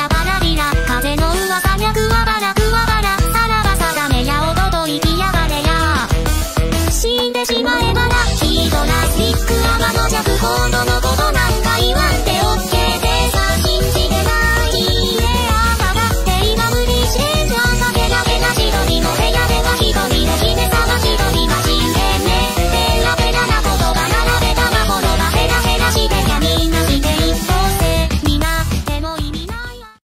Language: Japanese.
やばらびら風の噂にゃくわばらくわばらさらばさだめやおとどいきやがれや。死んでしまえばなヒートラスティックアマの弱報の残